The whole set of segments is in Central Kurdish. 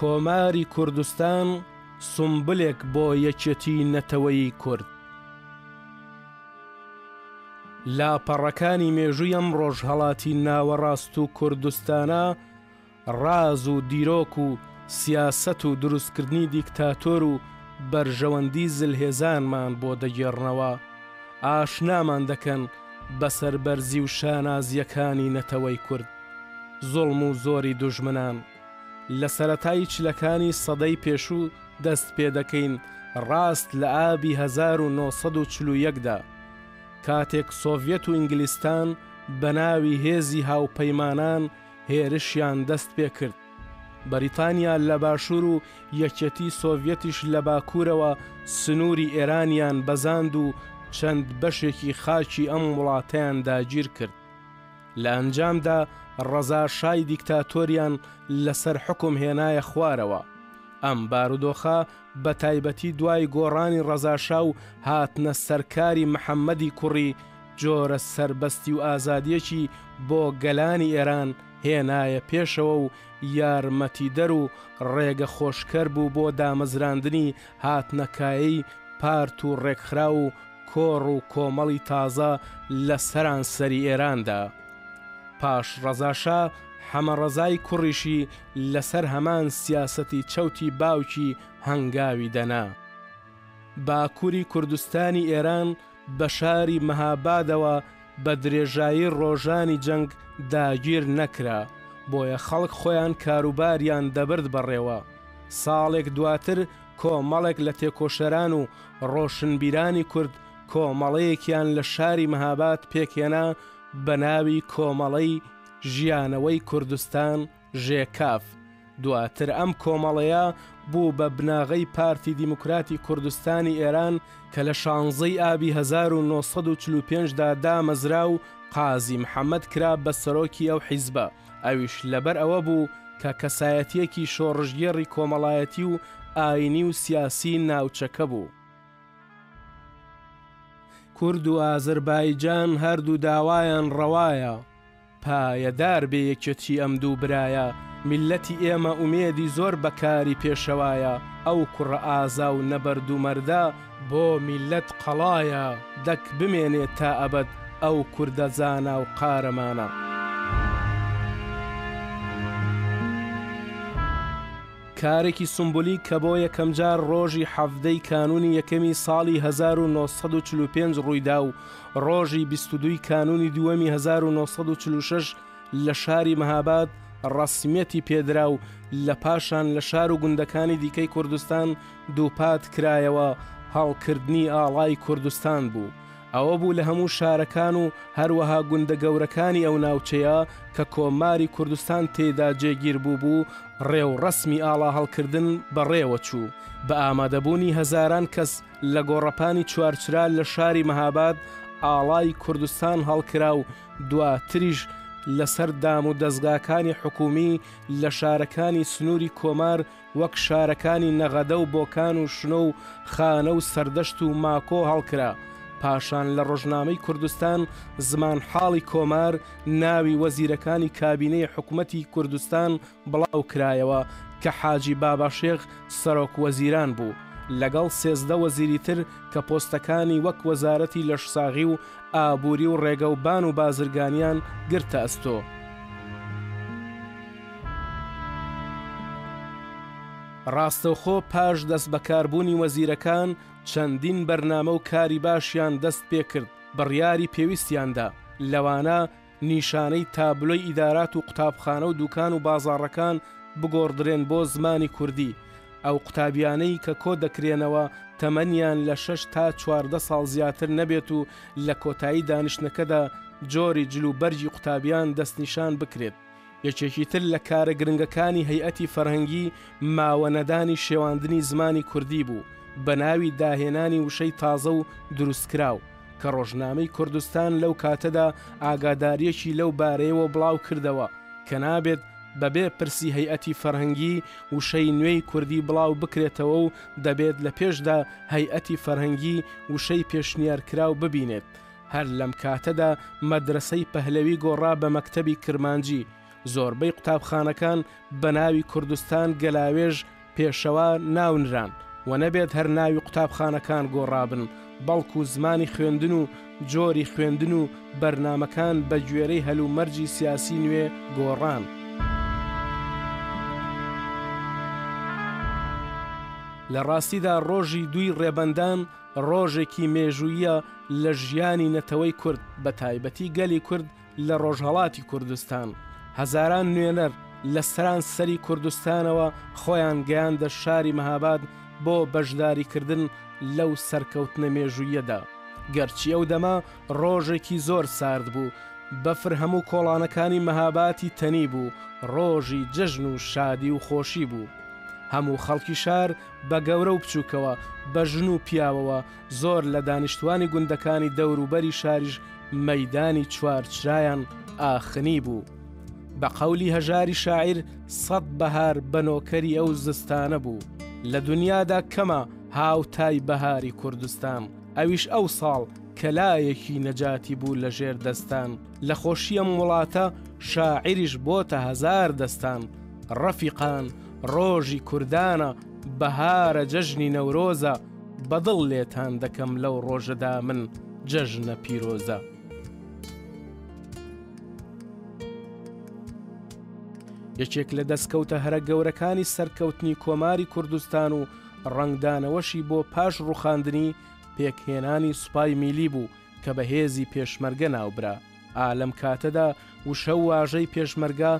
کۆماری کوردستان سومبلێک بۆ یەکێتی نەتەوەی کورد لاپەڕەکانی مێژووی ئەم ڕۆژهەڵاتی ناوەڕاست و کوردستانە، ڕاز و دیرۆک و سیاسەت و دروستکردنی دیکتاتۆر و بەرژەوەندی زلهێزانمان بۆ دەگێڕنەوە، ئاشنامان دەکەن بە سەربەرزی و شانازییەکانی نەتەوەی کورد، زوڵم و زۆری دوژمنان لە سەرەتای چلەکانی سەدەی پێشوو دەست پێ دەکەین ڕاست لە ئابی هەزار و نۆ سەد و چل و یەک دا کاتێک سۆڤیەت و ئینگلیستان بە ناوی هێزی هاوپەیمانان هێرشیان دەست پێ کرد. بەریتانیا لە باشوور و یەکێتی سۆڤیەتیش لە باکوورەوە سنووری ئێرانیان بەزاند و چەند بەشێکی خاکی ئەم وڵاتەیان داگیر کرد. لە ئەنجامدا ڕەزا شای دیکتاتۆریان لە سەر حوکم هێنایە خوارەوە. ئەم بارودۆخە بە تایبەتی دوای گۆڕانی ڕەزاشا و هاتنە سەرکاری محەمەدی کوڕی جۆرە سەربەستی و ئازادیەکی بۆ گەلانی ئێران هێنایە پێشەوە و یارمەتیدەر و ڕێگە خۆشکەر بوو بۆ دامەزراندنی هاتنەکایەی پارت و ڕێکخراو و کۆڕ و کۆمەڵی تازە لە سەرانسەری ئێراندا. پاش ڕەزاشا حەمەڕەزای کوڕیشی لەسەر هەمان سیاسەتی چەوتی باوکی هەنگاوی دەنا. باکوری کوردستانی ئێران بە شاری مەهابادەوە بە درێژایی ڕۆژانی جەنگ داگیر نەکرا، بۆیە خەڵک خۆیان کاروباریان دەبرد بەڕێوە. ساڵێک دواتر کۆمەڵێک لە تێکۆشەران و ڕۆشنبیرانی کورد کۆمەڵەیەکیان لە شاری مەهاباد پێکهێنا بە ناوی کۆمەڵەی، ژیانەوەی کوردستان، ژێکاف، دواتر ئەم کۆمەڵەیە بوو بە بناغەی پارتی دیموکراتی کوردستانی ئێران کە لە شانزە ی ئابی هەزار و نۆ سەد و چل و پێنج دا دامەزرا و قازی محەمەد کرا بە سەرۆکی ئەو حیزبە، ئەویش لەبەر ئەوە بوو کە کەسایەتییەکی شۆڕشگێڕی کۆمەڵایەتی و ئایینی و سیاسی ناوچەکە بوو. کورد و ئازەربایجان هەردوو داوایان ڕەوایە. پایەدار بێ یەکێتی ئەم دوو برایە میللەتی ئێمە ئومێدی زۆر بە کاری پێشەوایە ئەو کوڕە ئازا و نەبەرد و مەردە بۆ میللەت قەڵایە دەک بمێنێ تا ئەبەد ئەو کوردە زانا و قارەمانە. کارێکی سومبولیک کە بۆ یەکەمجار ڕۆژی حەڤدە ی کانوونی یەکەمی ساڵی هەزار و نۆ سەد و چل و پێنج ڕوویدا و ڕۆژی بیست و دووی کانوونی دووەمی هەزار و نۆ سەد و چل و شەش لە شاری مەهاباد ڕەسمیەتی پێدرا و لە پاشان لە شار و گوندەکانی دیکەی کوردستان دووپات کرایەوە هەڵکردنی ئاڵای کوردستان بوو ئەوە بوو لە هەموو شارەکان و هەروەها گوندە گەورەکانی ئەو ناوچەیە کە کۆماری کوردستان تێیدا جێگیر بوو بوو ڕێوڕەسمی ئاڵا هەڵکردن بەڕێوە چوو بە ئامادەبوونی هەزاران کەس لە گۆڕەپانی چوارچرا لە شاری مەهاباد ئاڵای کوردستان هەڵکرا و دواتریش لەسەر دام و دەزگاکانی حکوومی لە شارەکانی سنووری کۆمار وەک شارەکانی نەغەدە و بۆکان و شنۆ و خانە و سەردەشت و ماکۆ هەڵکرا، پاشان لە ڕۆژنامەی کوردستان زمانحاڵی کۆمار ناوی وەزیرەکانی کابینەی حکومەتی کوردستان بڵاوکرایەوە کە حاجی بابا شێخ سەرۆک وەزیران بوو لەگەڵ سێزدە وەزیری تر کە پۆستەکانی وەک وەزارەتی لەشساغی و ئابووری و ڕێگەوبان و بازرگانیان گرتە ئەستۆ. ڕاستەوخۆ پاش دەستبەکاربوونی وەزیرەکان چەندین بەرنامە و کاری باشیان دەست پێکرد بڕیاری پێویستیان دا لەوانە، نیشانەی تابلۆی ئیدارات و قوتابخانە و دوکان و بازاڕەکان بگۆڕدرێن بۆ زمانی کوردی، ئەو قوتابیانەی کە کۆ دەکرێنەوە تەمەنیان لە شەش تا چواردە ساڵ زیاتر نەبێت و لە کۆتایی دانیشتنەکەدا جۆری جلوبەرگی قوتابیان دەستنیشان بکرێت، یەکێکی تر لە کارە گرنگەکانی هەیئەتی فەرهەنگی ماوە نەدانی شێواندنی زمانی کوردی بوو بە ناوی داهێنانی وشەی تازە و دروستکراو کە ڕۆژنامەی کوردستان لەو کاتەدا ئاگاداریەکی لەو بارەیەوە بڵاو کردەوە کە نابێت بەبێ پرسی هەیئەتی فەرهەنگی وشەی نوێی کوردی بڵاو بکرێتەوە و دەبێت لە پێشدا هەیئەتی فەرهەنگی وشەی پێشنیارکراو ببینێت هەر لەم کاتەدا مەدرەسەی پەهلەوی گۆڕا بە مەکتەبی کرمانجی، زۆربەی قوتابخانەکان بە ناوی کوردستان گەلاوێژ پێشەوا ناونران و نەبێت هەر ناوی قوتابخانەکان گۆڕابن بەڵکو زمانی خوێندن و جۆری خوێندن و بەرنامەکان بە گوێرەی هەلومەرجی سیاسی نوێ گۆڕان. لە ڕاستیدا ڕۆژی دووی ڕێبەندان ڕۆژێکی مێژوویە لە ژیانی نەتەوەی کورد بە تایبەتی گەلی کورد لە ڕۆژهەڵاتی کوردستان، هەزاران نوێنەر لە سەران سەری کوردستانەوە خۆیان گەیاندە شاری مەهاباد بۆ بەشداری کردن لەو سەرکەوتنە مێژوویەدا گەرچی ئەو دەمە ڕۆژێکی زۆر سارد بوو بەفر هەموو کۆڵانەکانی مەهاباتی تەنی بوو ڕۆژی جەژن و شادی و خۆشی بوو هەموو خەڵکی شار بە گەورە و بچووکەوە، بە ژن و پیاوەوە، زۆر لە دانیشتووانی گوندەکانی دەوروبەری شاریش مەیدانی چوارچرایان ئاخنی بوو. بە قەولی هەژاری شاعیر سەد بەهار بە نۆکەری ئەو زستانە بوو. لە دونیادا کەمە هاوتای بەهاری کوردستان، ئەویش ئەو ساڵ کە لایەکی نەجاتی بوو لە ژێر دەستان. لە خۆشی ئەم وڵاتە شاعیریش بۆتە هەزار دەستان. ڕەفیقان! ڕۆژی کوردانە بەهارە جەژنی نەورۆزە بەدڵ لێتان دەکەم لەو ڕۆژەدا من جەژنە پیرۆزە. یەکێک لە دەستکەوتە هەرە گەورەکانی سەرکەوتنی کۆماری کوردستان و ڕەنگدانەوەشی بۆ پاش ڕوخاندنی پێکهێنانی سوپای میلی بوو کە بە هێزی پێشمەرگە ناوبرا، ئا لەم کاتەدا وشە و واژەی پێشمەرگە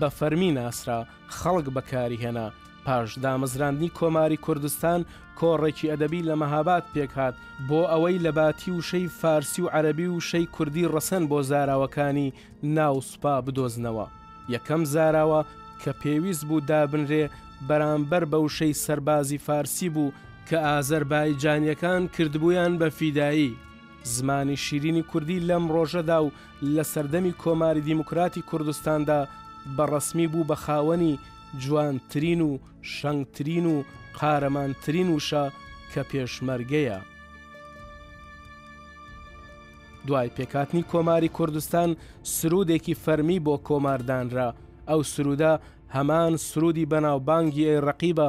بە فەرمی ناسرا، خەڵک بەکاری هێنا. پاش دامەزراندنی کۆماری کوردستان کۆڕێکی ئەدەبی لە مەهاباد پێک هات بۆ ئەوەی لە باتی وشەی فارسی و عەرەبی و وشەی کوردی ڕەسەن بۆ زاراوەکانی ناو سوپا بدۆزنەوە. یەکەم زاراوە کە پێویست بوو دابنرێ بەرامبەر بە وشەی سەربازی فارسی بوو کە ئازەربایجانییەکان کردبوویان بە فیدایی. زمانی شیرینی کوردی لەم ڕۆژەدا و لە سەردەمی کۆماری دیموکراتی کوردستاندا بە ڕەسمی بوو بە خاوەنی جوانترین و شەنگترین و قارەمانترین وشە کە پێشمەرگەیە. دوای پێکهاتنی کۆماری کوردستان سروودێکی فەرمی بۆ کۆمار دانرا، ئەو سروودە هەمان سروودی بەناوبانگی ئەی ڕەقیبە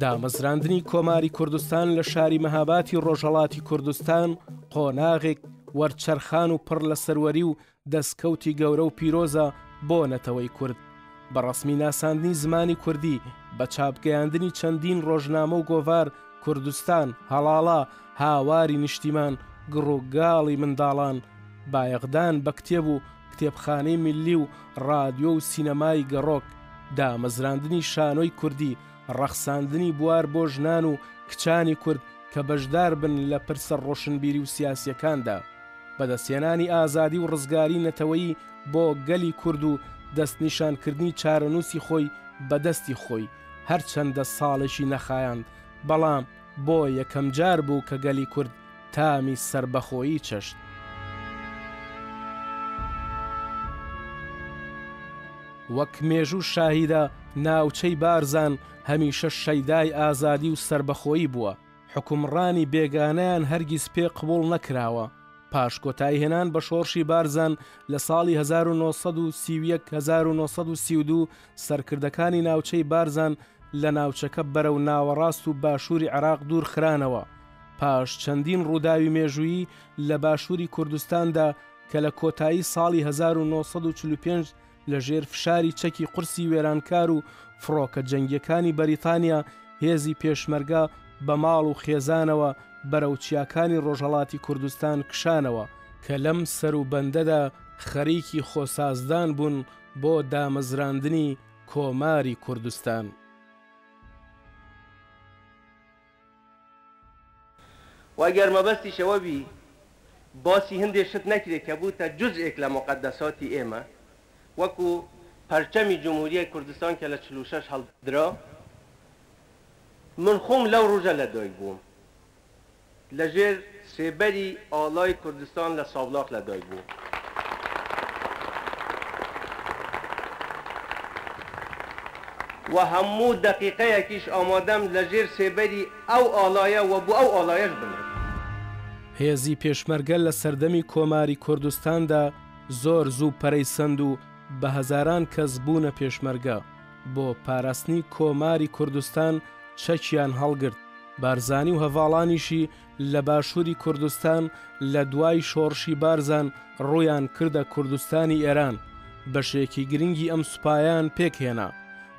دامەزراندنی کۆماری کوردستان لە شاری مەهاباتی ڕۆژهڵاتی کوردستان قۆناغێک وەرچەرخان و پڕ لە سەروەری و دەستکەوتی گەورە و پیرۆزە بۆ نەتەوەی کورد بە ڕسمی ناساندنی زمانی کوردی بە چاپگەیاندنی چەندین ڕۆژنامە و گۆڤار کوردستان هەڵاڵە، هاواری نیشتیمان، گڕوگاڵی منداڵان، بایەخدان بە کتێب و کتێبخانەی میللی و ڕادیۆ و سینەمای گەڕۆک، دامەزراندنی شانۆی کوردی، ڕەخساندنی بوار بۆ ژنان و کچانی کورد کە بەشدار بن لە پرسە ڕۆشنبیری و سیاسییەکاندا، بەدەستهێنانی ئازادی و ڕزگاری نەتەوەیی بۆ گەلی کورد و دەستنیشانکردنی چارەنووسی خۆی بە دەستی خۆی، هەرچەندە ساڵێکی نەخایاند، بەڵام بۆ یەکەم جار بوو کە گەلی کورد تامی سەربەخۆیی چەشت. وەک مێژوو شاهیدە، ناوچەی بارزان هەمیشە شەیدای ئازادی و سەربەخۆیی بووە، حوکمڕانی بێگانەیان هەرگیز پێ قبوڵ نەکراوە. پاش کۆتاییهێنان بە شۆڕشی بارزان لە ساڵی هەزار و نۆ سەد و سی و یەک هەزار و نۆ سەد و سی و دوو سەرکردەکانی ناوچەی بارزان لە ناوچەکە بەرەو ناوەڕاست و باشووری عێراق دوور خرانەوە، پاش چەندین ڕووداوی مێژوویی لە باشووری کوردستاندا کە لە کۆتایی ساڵی هەزار و نۆ سەد و چل و پێنج لە ژێر فشاری چەکی قورسی وێرانکار و فڕۆکە جەنگیەکانی بەریتانیا هێزی پێشمەرگە بە ماڵ و خێزانەوە بەرەو چیاکانی ڕۆژهەڵاتی کوردستان کشانەوە کە لەم سەروبەندەدا خەریکی خۆسازدان بوون بۆ دامەزراندنی کۆماری کوردستان. و گەر مەبەستیش ئەوە بی باسی هەندێ شت نەکرێ کە بووتە جوزئێک لە موقەدەساتی ئێمە وەکو پەرچەمی جمهوریای کوردستان کە لە چل و شەش هەڵدرا من خۆم لەو روژە لەدایک بووم لە ژێر سێبەری ئاڵای کوردستان لە سابڵاخ لە دایک بوو. وە هەموو دەقیقەیەکیش ئامادەم لە ژێر سێبەری ئەو ئاڵایە وە بۆ ئەو ئاڵایەش بمرم. هێزی پێشمەرگە لە سەردەمی کۆماری کوردستاندا زۆر زوو پەرەی سەند و بە هەزاران کەس بوونە پێشمەرگە. بۆ پاراستنی کۆماری کوردستان چەکیان هەڵگرت، بارزانی و هەڤاڵانیشی لە باشووری کوردستان لە دوای شۆڕشی بارزان ڕوویان کردە کوردستانی ئێران، بەشێکی گرنگی ئەم سوپایان پێک هێنا،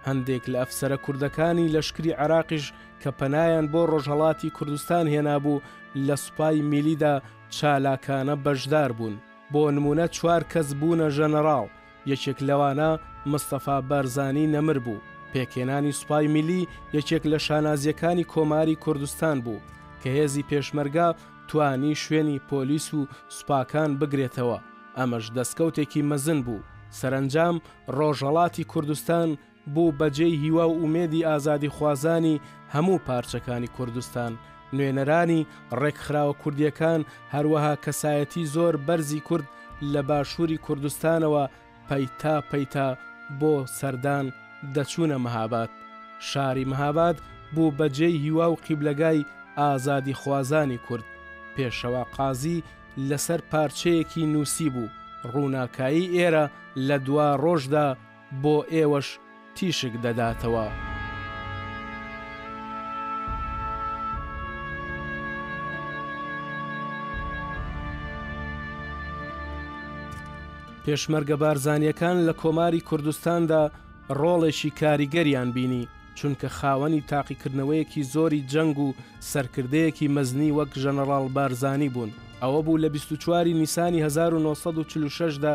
هەندێک لە ئەفسەرە کوردەکانی لەشکری عێراقیش کە پەنایان بۆ ڕۆژهەڵاتی کوردستان هێنابوو لە سوپای میلیدا چالاکانە بەشدار بوون. بۆ نموونە چوار کەس بوونە ژەنەراڵ، یەکێک لەوانە مستەفا بارزانی نەمر بوو. پێکهێنانی سوپای میلی یەکێک لە شانازییەکانی کۆماری کوردستان بوو کە هێزی پێشمەرگە توانی شوێنی پۆلیس و سوپاکان بگرێتەوە، ئەمەش دەستکەوتێکی مەزن بوو. سەرەنجام ڕۆژهەڵاتی کوردستان بوو بە جێی هیوا و ئومێدی ئازادیخوازانی هەموو پارچەکانی کوردستان، نوێنەرانی ڕێکخراوە کوردییەکان هەروەها کەسایەتی زۆر بەرزی کورد لە باشووری کوردستانەوە پەیتا پەیتا بۆ سەردان دەچوونە مەهاباد، شاری مەهاباد بوو بە جێی هیوا و قیبلەگای ئازادیخوازانی کورد، پێشەوا قازی لەسەر پارچەیەکی نووسیبوو، ڕووناکایی ئێرە لە دوا ڕۆژدا، بۆ ئێوەش تیشک دەداتەوە. پێشمەرگە بارزانیەکان لە کۆماری کوردستاندا ڕۆڵێکی کاریگەریان بینی چونکە خاوەنی تاقیکردنەوەیەکی زۆری جەنگ و سەرکردەیەکی مەزنی وەک ژەنەڕاڵ بارزانی بوون ئەوە بوو لە 24 نیسانی 1946دا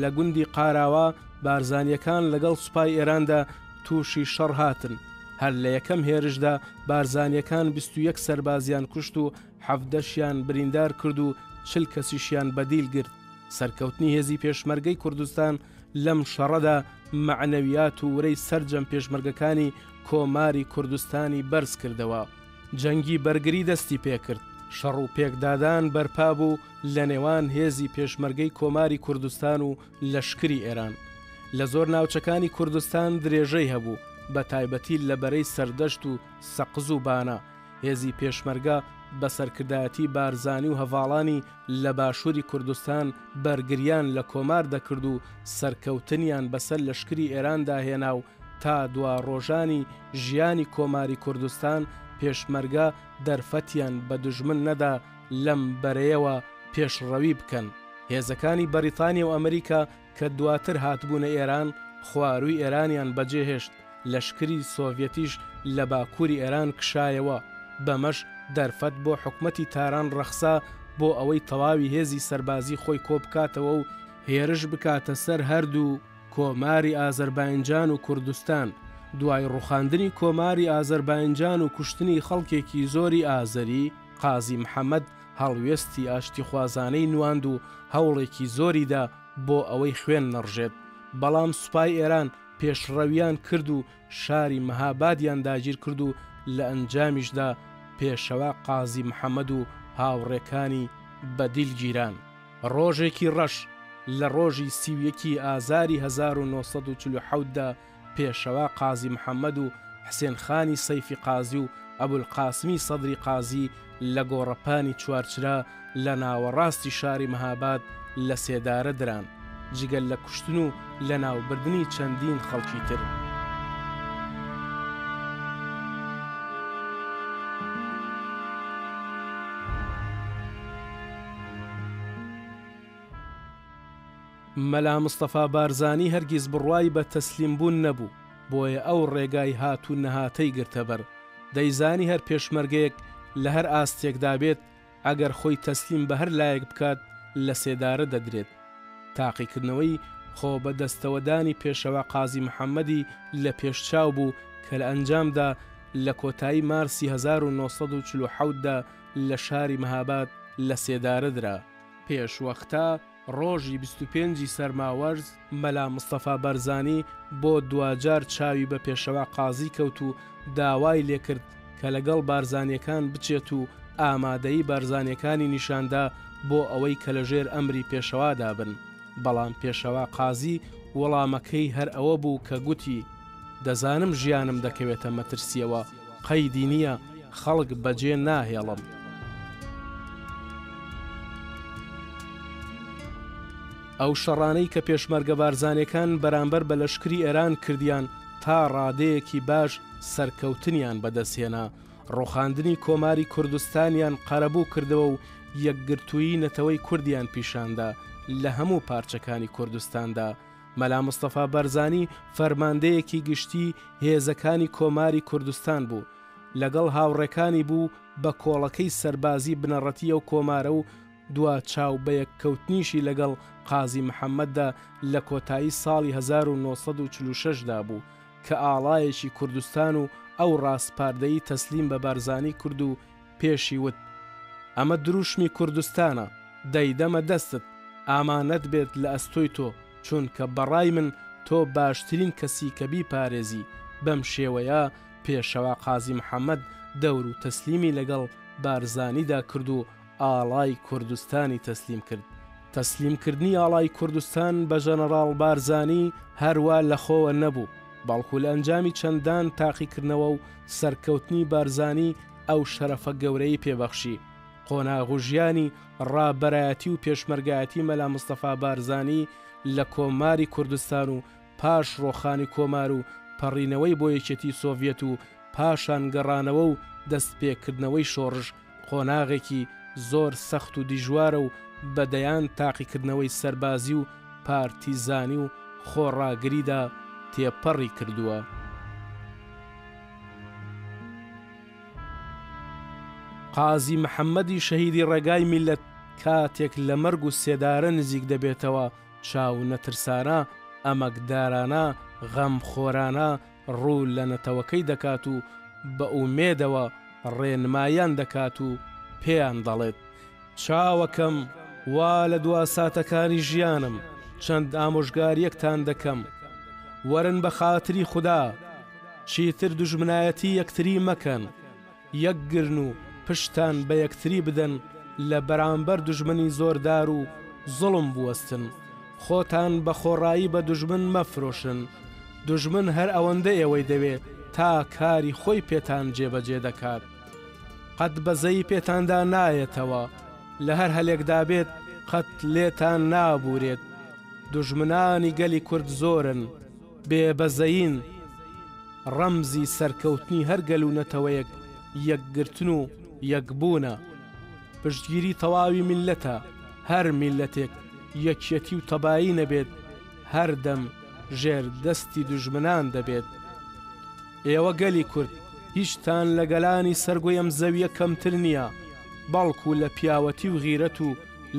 لە گوندی قاراوا بارزانیەکان لەگەڵ سوپای ئێراندا تووشی شەڕ هاتن، هەر لە یەکەم هێرشدا بارزانیەکان بیست و یەک سەربازیان کوشت و حەڤدەشیان بریندار کرد و چل کەسیشیان بە دیل گرت، سەرکەوتنی هێزی پێشمەرگەی کوردستان لەم شەڕەدا مەعنەویات و ورەی سەرجەم پێشمەرگەکانی کۆماری کوردستانی بەرز کردەوە. جەنگی بەرگری دەستی پێکرد، شەڕ و پێکدادان بەرپا بوو لە نێوان هێزی پێشمەرگەی کۆماری کوردستان و لەشکری ئێران. لە زۆر ناوچەکانی کوردستان درێژەی هەبوو، بە تایبەتی لە بەرەی سەردەشت و سەقز و بانە، هێزی پێشمەرگە بە سەرکردایەتی بارزانی و هەڤاڵانی لە باشووری کوردستان بەرگریان لە کۆمار دەکرد و سەرکەوتنیان بەسەر لەشکری ئێراندا هێنا و تا دواڕۆژانی ژیانی کۆماری کوردستان پێشمەرگە دەرفەتیان بە دوژمن نەدا لەم بەرەیەوە پێشڕەوی بکەن. هێزەکانی بەریتانیا و ئەمریکا کە دواتر هاتبوونە ئێران، خوارووی ئێرانیان بەجێهێشت، لەشکری سۆڤیەتیش لە باکووری ئێران کشایەوە، بەمەش دەرفەت بۆ حکومەتی تاران ڕەخسا بۆ ئەوەی تەواوی هێزی سەربازی خۆی کۆبکاتەوە و هێرش بکاتە سەر هەردوو. کۆماری ئازەرباینجان و کوردستان، دوای ڕوخاندنی کۆماری ئازەرباینجان و کوشتنی خەڵکێکی زۆری ئازەری، قازی محەمەد هەڵوێستی ئاشتیخوازانەی نواند و هەوڵێکی زۆری دا بۆ ئەوەی خوێن نەڕژێت، بەڵام سوپای ئێران پێشڕەویان کرد و شاری مەهابادیان داگیر کرد و لە ئەنجامیشدا پێشەوا قازی محەمەد و هاوڕێکانی بە دیل گیران. ڕۆژێکی ڕەش لە ڕۆژی سی و یەکی ئازاری هەزار و نۆ سەد و چل و حەوت دا پێشەوا قازی محەمەد و حسێن خانی سەیفی قازی و ئەبولقاسمی سەدری قازی لە گۆڕەپانی چوارچرا لە ناوەڕاستی شاری مهاباد لە سێدارە دران جگە لە کوشتن و لەناوبردنی چەندین خەڵکی تر. مەلا مستەفا بارزانی هەرگیز بڕوای بە تەسلیم بوون نەبوو، بۆیە ئەو ڕێگای هات و نەهاتەی گرتە بەر، دەیزانی هەر پێشمەرگەیەک لە هەر ئاستێکدا بێت ئەگەر خۆی تەسلیم بە هەر لایەک بکات لە سێدارە دەدرێت. تاقیکردنەوەی خۆ بە دەستەوەدانی پێشەوا قازی محەممەدی لە پێش چاو بوو کە لە ئەنجامدا لە کۆتایی مارسی هەزار و نۆ سەد و چل و حەوت دا لە شاری مهاباد لە سێدارە درا. پێشوەختە ڕۆژی بیست و پێنج ی سەرماوەرز مەلا مستەفا بەرزانی بۆ دواجار چاوی بە پێشەوا قازی کەوت و داوای لێکرد کە لەگەڵ بارزانیەکان بچێت و ئامادەیی بارزانیەکانی نیشاندا بۆ ئەوەی کە لە ژێر ئەمری پێشەوادا بن بەڵام پێشەوا قازی وڵامەکەی هەر ئەوە بوو کە گوتی دەزانم ژیانم دەکەوێتە مەترسیەوە قەیدی نیە خەڵک بەجێ ناهێڵم. ئەو شەڕانەی کە پێشمەرگە بارزانێکان بەرامبەر بە لەشکری ئێران کردیان تا ڕادەیەکی باش سەرکەوتنیان بەدەست هێنا، ڕوخاندنی کۆماری کوردستانیان قەرەبوو کردەوە و یەکگرتوویی نەتەوەی کوردیان پیشاندا لە هەموو پارچەکانی کوردستاندا، مەلا مستەفا بەرزانی فەرماندەیەکی گشتی هێزەکانی کۆماری کوردستان بوو، لەگەڵ هاوڕێکانی بوو بە کۆڵەکەی سەربازی بنەڕەتی ئەو کۆمارە و دوا چاو بەیەک کەوتنیشی لەگەڵ قازی محەمەددا لە کۆتایی ساڵی هەزار و نۆ سەد و چل و شەش دا بوو کە ئاڵایەکی کوردستان و ئەو ڕاسپاردەی تەسلیم بە بارزانی کرد و پێشی وت، ئەمە دروشمی کوردستانە، دەیدەمە دەستت، ئامانەت بێت لە ئەستۆی تۆ، چونکە بە ڕای من تۆ باشترین کەسی کە بیپارێزی، بەم شێوەیە پێشەوا قازی محەممەد دەور و تەسلیمی لەگەڵ بارزانیدا کرد و ئاڵای کوردستانی تەسلیم کرد. تەسلیم کردنی ئاڵای کوردستان بە ژەنەڕاڵ بارزانی هەر وا لە خۆوە نەبوو، بەڵکو لە ئەنجامی چەندان تاقیکردنەوە و سەرکەوتنی بارزانی، ئەو شەرەفە گەورەی پێ بەخشی. قۆناغ و ژیانی ڕابەرایەتی و پێشمەرگایەتی مەلا مستەفا بارزانی لە کۆماری کوردستان و پاش ڕۆخانی کۆمار و پەڕینەوەی بۆ یەکێتی سۆڤیەت و پاشان گەڕانەوە و دەست پێ کردنەوەی شۆڕش قۆناغێکی زۆر سەخت و دیژوارە و بە دەیان تاقیکردنەوەی سەربازی و پارتیزانی و خۆڕاگریدا تێپەڕی کردووە. قازی محەممەدی شەهیدی ڕێگای میللەت کاتێک لە مەرگ و سێدارە نزیک دەبێتەوە، چاو نەترسانە، ئەمەکدارانە، غەمخۆرانە ڕوو لە نەتەوەکەی دەکات و بە ئومێدەوە ڕێنماییان دەکات و پێیان دەڵێت، چاوەکەم وا لە دوا ساتەکانی ژیانم چەند ئامۆژگاریەکتان دەکەم وەرن بە خاتری خودا چیتر دوژمنایەتی یەکتری مەکەن یەک گرن و پشتان بە یەکتری بدەن لە بەرامبەر دوژمنی زۆردار و زوڵم بوەستن خۆتان بە خۆڕایی بە دوژمن مەفرۆشن دوژمن هەر ئەوەندە ئێوەی دەوێ تا کاری خۆی پێتان جێبەجێ دەکات. قەت بەزەیی پێتاندا نایەتەوە، لە هەر هەلێکدا بێت قەت لێتان نابوورێت. دوژمنانی گەلی کورد زۆرن، بێبەزەیین. ڕەمزی سەرکەوتنی هەر گەل و نەتەوەیەک یەکگرتن و یەکبوونە. پشتگیری تەواوی میللەتە، هەر میللەتێک یەکیەتی و تەبایی نەبێت هەردەم ژێر دەستی دوژمنان دەبێت. ئێوە گەلی کورد هیچتان لە گەلانی سەر گۆی ئەم زەوییە کەمتر نییە، بەڵکوو لە پیاوەتی و غیرەت و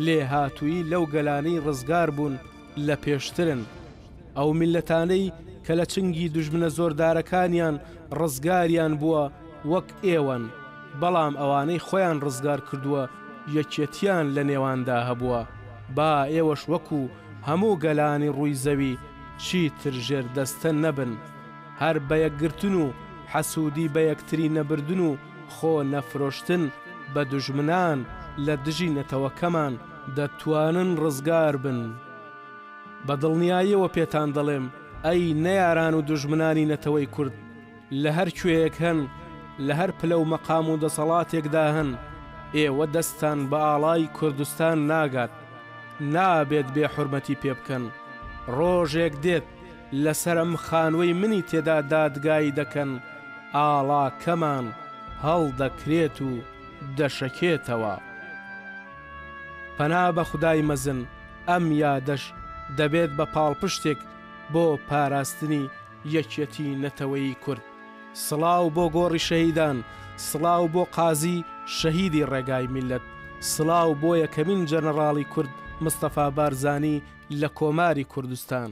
لێهاتوویی لەو گەلانەی ڕزگار بوون لە پێشترن. ئەو میللەتانەی کە لە چنگی دوژمنە زۆردارەکانیان ڕزگاریان بووە وەک ئێوەن، بەڵام ئەوانەی خۆیان ڕزگار کردووە یەکیەتییان لە نێواندا هەبووە، با ئێوەش وەکوو هەموو گەلانی ڕووی زەوی چیتر ژێر دەستە نەبن. هەر بەیەکگرتن و حەسوودی بەیەکتری نەبردن و خۆ نەفرۆشتن بە دوژمنان لە دژی نەتەوەکەمان دەتوانن ڕزگار بن. بە دڵنیاییەوە پێتان دەڵێم ئەی نەیاران و دوژمنانی نەتەوەی کورد لە هەر کوێیەک هەن، لە هەر پلە و مەقام و دەسەڵاتێکدا هەن، ئێوە دەستتان بە ئاڵای کوردستان ناگات، نابێت بێ حورمەتی پێ بکەن. ڕۆژێک دێت لەسەر ئەم خانوەی منی تێدا دادگایی دەکەن، ئاڵاکەمان هەڵدەکرێت و دەشەکێتەوە. پەنا بە خودای مەزن، ئەم یادەش دەبێت بە پاڵپشتێک بۆ پاراستنی یەکیەتی نەتەوەیی کورد. سڵاو بۆ گۆڕی شەهیدان، سڵاو بۆ قازی شەهیدی ڕێگای میللەت، سڵاو بۆ یەکەمین جەنەڕاڵی کورد مستەفا بارزانی لە کۆماری کوردستان.